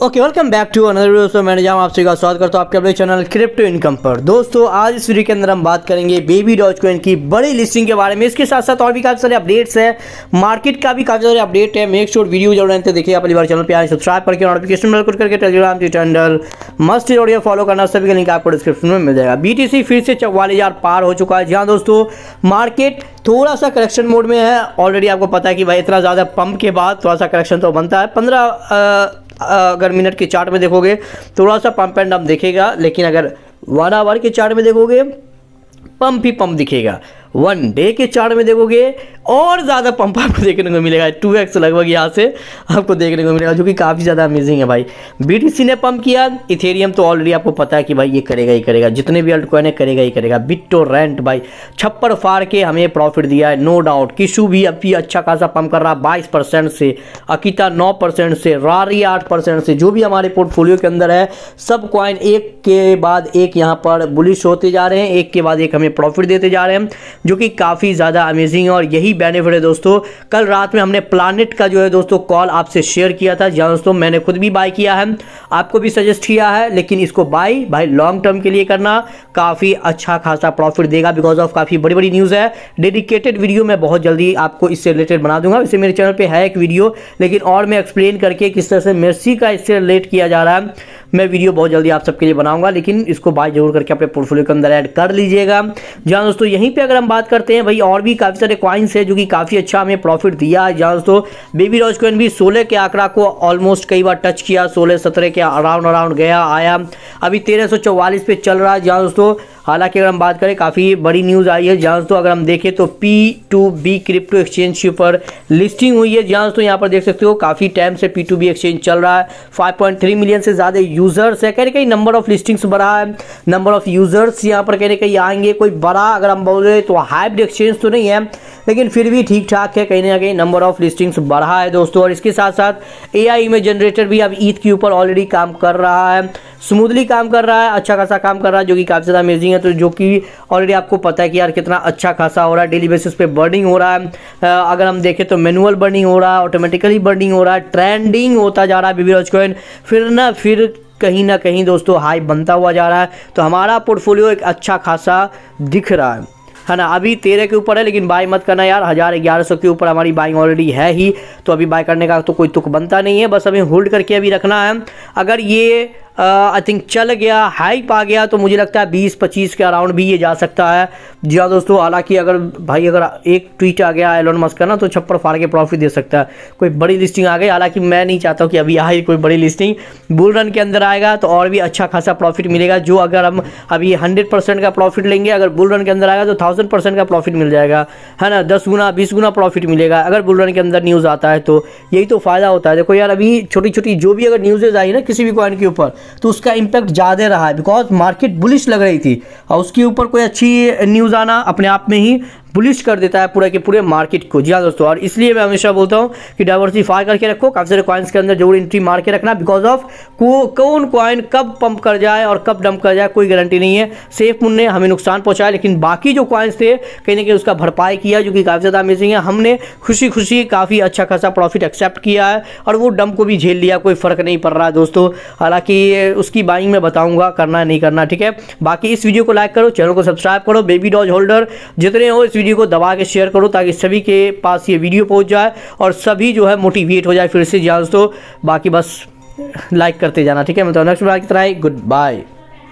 Okay welcome back to another video so मैंने जहाँ आपसे का स्वागत करता हूँ आपके अपने चैनल क्रिप्टो इनकम पर। दोस्तों, आज इस वीडियो के अंदर हम बात करेंगे बेबी डॉज कोइन की बड़ी लिस्टिंग के बारे में। इसके साथ साथ और भी काफ़ी सारे अपडेट्स है। मार्केट का भी काफ़ी सारे अपडेट है। मेक श्योर वीडियो ज़रूर रहते देखिए। आप बार चैनल पर आए सब्सक्राइब करके नोटिफिकेशन बिल करके टेलीग्राम की चैनल मस्ट ऑडियो फॉलो करना। सभी का लिंक आपको डिस्क्रिप्शन में मिल जाएगा। BTC फिर से चौवालीस पार हो चुका है। जहाँ दोस्तों मार्केट थोड़ा सा करेक्शन मोड में है। ऑलरेडी आपको पता है कि भाई इतना ज़्यादा पंप के बाद थोड़ा सा करेक्शन तो बनता है। पंद्रह अगर मिनट के चार्ट में देखोगे थोड़ा सा पंप एंड डम देखेगा, लेकिन अगर वन आवर के चार्ट में देखोगे पंप ही पंप दिखेगा। वन डे के चार्ट में देखोगे, और ज़्यादा पंप आपको देखने को मिलेगा। टू एक्स लगभग यहाँ से आपको देखने को मिलेगा, जो कि काफ़ी ज़्यादा अमेजिंग है भाई। BTC ने पंप किया इथेरियम तो ऑलरेडी आपको पता है कि भाई ये करेगा ही करेगा। जितने भी अल्ट है, करेगा ही करेगा। बिट्टो रेंट भाई, छप्पर फाड़ के हमें प्रॉफिट दिया है नो डाउट किशु भी अभी अच्छा खासा पंप कर रहा है बाईस परसेंट से, अकिता नौ परसेंट से, रारी आठ परसेंट से, जो भी हमारे पोर्टफोलियो के अंदर है, सब क्वाइन एक के बाद एक यहाँ पर बुलिश होते जा रहे हैं, एक के बाद एक हमें प्रॉफिट देते जा रहे हैं। जो कि काफ़ी ज़्यादा अमेजिंग है। और यही बेनिफिट है दोस्तों, कल रात में हमने प्लानट का जो है दोस्तों कॉल आपसे शेयर किया था। जहाँ दोस्तों, मैंने खुद भी बाय किया है। आपको भी सजेस्ट किया है, लेकिन इसको बाय भाई लॉन्ग टर्म के लिए करना काफ़ी अच्छा खासा प्रॉफिट देगा बिकॉज़ ऑफ़ काफ़ी बड़ी बड़ी न्यूज़ है। डेडिकेटेड वीडियो मैं बहुत जल्दी आपको इससे रिलेटेड बना दूँगा। वैसे मेरे चैनल पर है एक वीडियो लेकिन और मैं एक्सप्लेन करके किस तरह से मेर्सी का इससे रिलेट किया जा रहा है। मैं वीडियो बहुत जल्दी आप सबके लिए बनाऊँगा, लेकिन इसको बाय ज़रूर करके अपने पोर्टफोलियो के अंदर ऐड कर लीजिएगा। जहाँ दोस्तों, यहीं पर अगर हम बात करते हैं, भाई और भी काफ़ी सारे क्वाइंस है जो कि काफ़ी अच्छा हमें प्रॉफिट दिया है। जहाँ दोस्तों बेबी रॉज कॉइन भी सोलह के आंकड़ा को ऑलमोस्ट कई बार टच किया, सोलह सत्रह के अराउंड अराउंड गया, आया। अभी तेरह पे चल रहा है। जहाँ दोस्तों हालाँकि अगर हम बात करें, काफ़ी बड़ी न्यूज़ आई है जहाँ तो अगर हम देखें तो P two B crypto exchange के ऊपर लिस्टिंग हुई है, जहाँ तो यहाँ पर देख सकते हो काफ़ी टाइम से पी टू बी एक्सचेंज चल रहा है। 5.3 मिलियन से ज़्यादा यूज़र्स है। कहीं कहीं नंबर ऑफ़ लिस्टिंग्स बढ़ा है। नंबर ऑफ़ यूज़र्स यहाँ पर कहीं कहीं आएँगे, कोई बड़ा अगर हम बोल तो हाइब्ड एक्सचेंज तो नहीं है, लेकिन फिर भी ठीक ठाक है, कहीं ना कहीं नंबर ऑफ़ लिस्टिंग्स बढ़ा है दोस्तों। और इसके साथ साथ ए इमेज जनरेटर भी अब ईद के ऊपर ऑलरेडी काम कर रहा है। स्मूथली काम कर रहा है अच्छा खासा काम कर रहा है, जो कि काफ़ी ज़्यादा अमेजिंग है। तो जो कि ऑलरेडी आपको पता है कि यार कितना अच्छा खासा हो रहा है डेली बेसिस पे बर्निंग हो रहा है। अगर हम देखें तो मैनुअल बर्निंग हो रहा है ऑटोमेटिकली बर्निंग हो रहा है ट्रेंडिंग होता जा रहा है बीबी कॉइन फिर ना, फिर कहीं ना कहीं दोस्तों हाई बनता हुआ जा रहा है तो हमारा पोर्टफोलियो एक अच्छा खासा दिख रहा है। है ना, अभी तेरह के ऊपर है, लेकिन बाय मत करना यार, हज़ार ग्यारह सौ के ऊपर हमारी बाइंग ऑलरेडी है ही। तो अभी बाय करने का तो कोई तुक बनता नहीं है, बस हमें होल्ड करके अभी रखना है। अगर ये आई थिंक चल गया हाइप आ गया तो मुझे लगता है बीस पच्चीस के अराउंड भी ये जा सकता है। जी हाँ दोस्तों, हालाँकि अगर भाई अगर एक ट्वीट आ गया एलोन मस्क का ना तो छप्पर फाड़ के प्रॉफिट दे सकता है। कोई बड़ी लिस्टिंग आ गई, हालाँकि मैं नहीं चाहता हूँ कि अभी आए कोई बड़ी लिस्टिंग बुल रन के अंदर आएगा तो और भी अच्छा खासा प्रॉफिट मिलेगा। जो अगर हम अभी हंड्रेड परसेंट का प्रॉफिट लेंगे, अगर बुल रन के अंदर आएगा तो थाउज़ेंड परसेंट का प्रॉफिट मिल जाएगा। है ना? दस गुना, बीस गुना प्रॉफिट मिलेगा। अगर बुल रन के अंदर न्यूज़ आता है तो यही तो फ़ायदा होता है। देखो यार, अभी छोटी छोटी जो भी अगर न्यूज़ेज आई ना, किसी भी कॉइन के ऊपर तो उसका इम्पैक्ट ज़्यादा रहा है बिकॉज़ मार्केट बुलिश लग रही थी। और उसके ऊपर कोई अच्छी न्यूज़ आना अपने आप में ही बुलिश कर देता है पूरा के पूरे मार्केट को। जी हाँ दोस्तों, और इसलिए मैं हमेशा बोलता हूँ कि डाइवर्सिफाई करके रखो काफ़ी सारे कॉइन्स के अंदर ज़रूर एंट्री मार के रखना बिकॉज़ ऑफ़ को, कौन कॉइन कब पंप कर जाए और कब डंप कर जाए, कोई गारंटी नहीं है। सेफ़ मुन ने हमें नुकसान पहुँचाया, लेकिन बाकी जो कॉइन्स थे, कहीं ना कहीं उसका भरपाई किया, जो कि काफ़ी ज़्यादा अमेजिंग है। हमने खुशी खुशी काफ़ी अच्छा खासा प्रॉफिट एक्सेप्ट किया है और वो डंप को भी झेल लिया, कोई फ़र्क नहीं पड़ रहा है दोस्तों। हालाँकि उसकी बाइंग में बताऊँगा, करना नहीं करना, ठीक है? बाकी इस वीडियो को लाइक करो, चैनल को सब्सक्राइब करो बेबी डॉज होल्डर जितने हो इस वीडियो को दबा के शेयर करो ताकि सभी के पास ये वीडियो पहुँच जाए और सभी जो है मोटिवेट हो जाए फिर से जान दोस्तों। बाकी बस लाइक करते जाना, ठीक है? मतलब नेक्स्ट बार की तरह गुड बाय